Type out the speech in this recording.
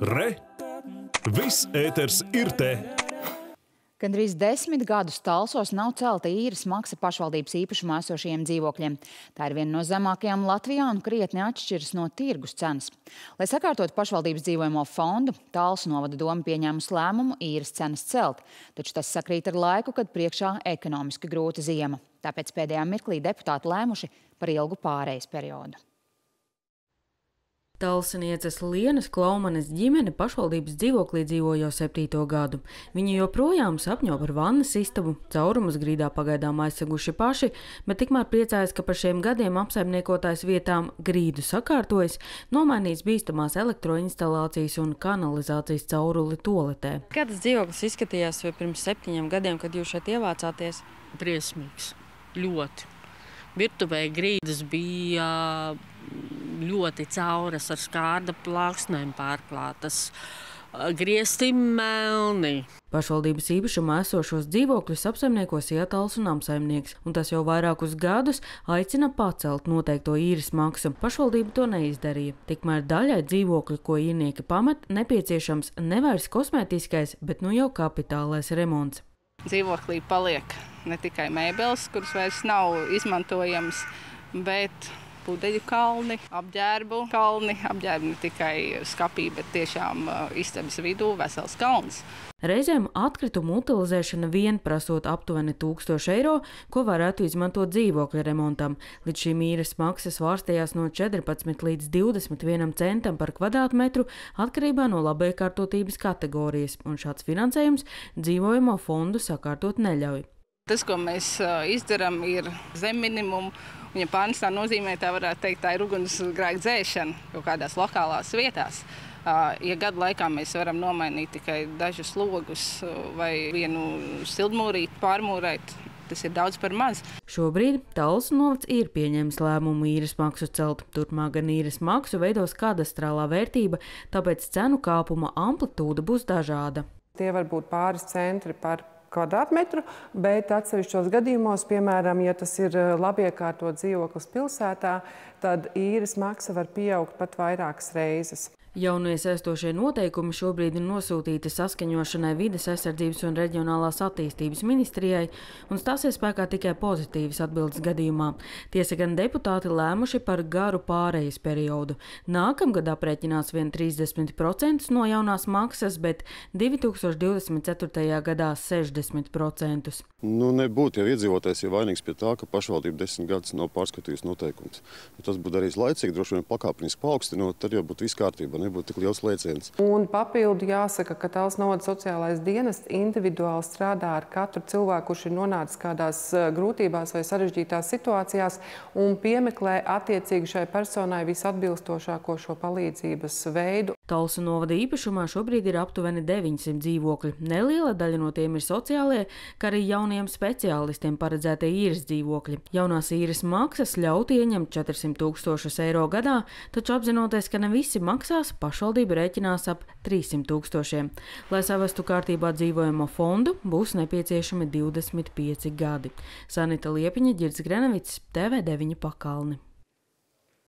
Re! Viss ēters ir te! Gandrīz desmit gadus Talsos nav celta īres maksa pašvaldības īpašumā esošajiem dzīvokļiem. Tā ir viena no zemākajām Latvijā un krietni atšķiras no tirgus cenas. Lai sakārtotu pašvaldības dzīvojamo fondu, Talsu novada doma pieņēmusi lēmumu īres cenas celt, taču tas sakrīt ar laiku, kad priekšā ekonomiski grūta ziema. Tāpēc pēdējā mirklī deputāti lēmuši par ilgu pārejas periodu. Talsinieces Lienas Klaumanes ģimene pašvaldības dzīvoklī dzīvo jau septīto gadu. Viņi joprojām sapņo par vannas istabu, caurumus grīdā pagaidām aizseguši paši, bet tikmēr priecājas, ka par šiem gadiem apsaimniekotājs vietām grīdu sakārtojas, nomainīs bīstamās elektroinstalācijas un kanalizācijas cauruli toaletē. Kādas dzīvoklis izskatījās pirms septiņiem gadiem, kad jūs šeit ievācāties? Briesmīgs, ļoti. Virtuvē grīdas bija ļoti cauras ar skārda plāksnēm pārklātas. Griezti melni. Pašvaldības īpašumā esošos dzīvokļus apsaimniekos ietāls un apsaimnieks, un tas jau vairākus gadus aicina pacelt noteikto īres maksu. Pašvaldība to neizdarīja. Tikmēr daļai dzīvokļu, ko īrnieki pamet, nepieciešams nevairs kosmētiskais, bet nu jau kapitālais remonts. Dzīvoklī paliek ne tikai mēbeles, kuras vairs nav izmantojamas, bet pudeļu kalni, apģērbu kalni. Apģērbu ne tikai skapī, bet tiešām istabas vidū vesels kalns. Reizēm atkritumu utilizēšana vien prasot aptuveni 1000 eiro, ko varētu izmantot dzīvokļa remontam. Līdz šim īres maksas svārstījās no 14 līdz 21 centam par kvadrātmetru atkarībā no labiekārtotības kategorijas, un šāds finansējums dzīvojamo fondu sakārtot neļauj. Tas, ko mēs izdarām, ir zem minimumu. Viņa pārnes tā nozīmē, tā varētu teikt, tā ir ugunsgrēka dzēšana kaut kādās lokālās vietās. Ja gadu laikā mēs varam nomainīt tikai dažus logus vai vienu siltumūrīti pārmūrēt, tas ir daudz par maz. Šobrīd Talsu novads ir pieņēmis lēmumu īres maksu celt. Turpmāk gan īres maksu veidos kadastrālā vērtība, tāpēc cenu kāpuma amplitūda būs dažāda. Tie var būt pāris centri par kvadrātmetru, bet atsevišķos gadījumos, piemēram, ja tas ir labi iekārtot dzīvoklis pilsētā, tad īres maksa var pieaugt pat vairākas reizes. Jaunie saistošie noteikumi šobrīd ir nosūtīti saskaņošanai vides aizsardzības un reģionālās attīstības ministrijai un stāsies spēkā tikai pozitīvas atbildes gadījumā. Tiesa gan deputāti lēmuši par garu pārejas periodu. Nākamgad aprēķinās vien 30% no jaunās maksas, bet 2024. gadā 60%. Nu, nebūtu jau iedzīvotājs ir vainīgs pie tā, ka pašvaldība desmit gadus nav pārskatījusi noteikumus. Ja tas būtu darījis laicīgi, droši vien pakāpeniski paaugstinot, tad jau būtu viss kārtībā nebūtu tik liels lēciens. Un papildu jāsaka, ka tās novada sociālais dienests individuāli strādā ar katru cilvēku, kurš ir nonācis kādās grūtībās vai sarežģītās situācijās un piemeklē attiecīgi šai personai visatbilstošāko šo palīdzības veidu. Talsu novada īpašumā šobrīd ir aptuveni 900 dzīvokļi. Neliela daļa no tiem ir sociālie, kā arī jauniem speciālistiem paredzētie īres dzīvokļi. Jaunās īres maksas ļaut ieņemt 400 tūkstošus eiro gadā, taču apzinoties, ka ne visi maksās, pašvaldība rēķinās ap 300 tūkstošiem. Lai savestu kārtībā dzīvojamo fondu, būs nepieciešami 25 gadi. Sanita Liepiņa, Girds Grenevits, TV9 pakalni.